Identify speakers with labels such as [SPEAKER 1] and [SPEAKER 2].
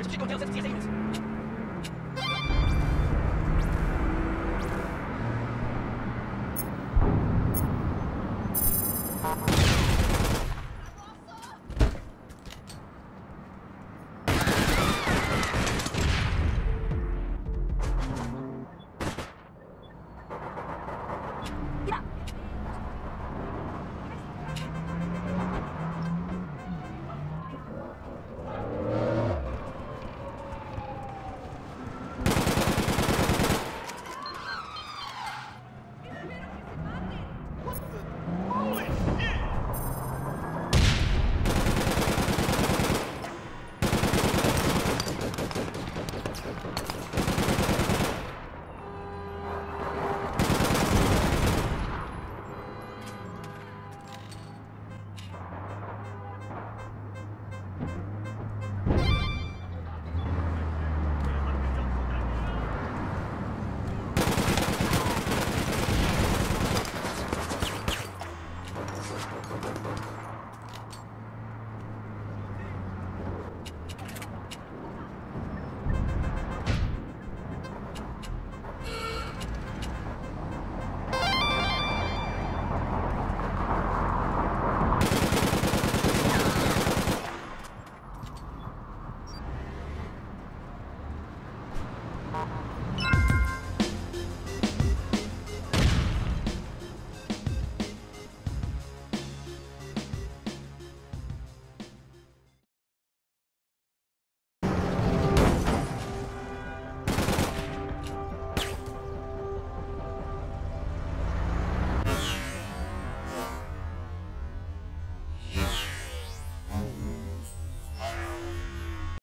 [SPEAKER 1] Ich krieg uns jetzt 10 Seconds. Thank you.